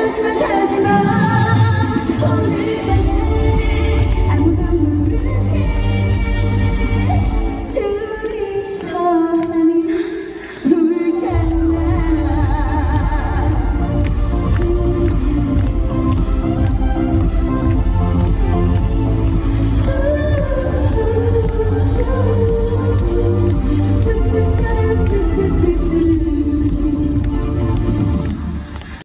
하지마 하지마. 오늘